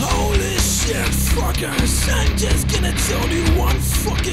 Holy shit, fuckers. I'm just gonna tell you one fucking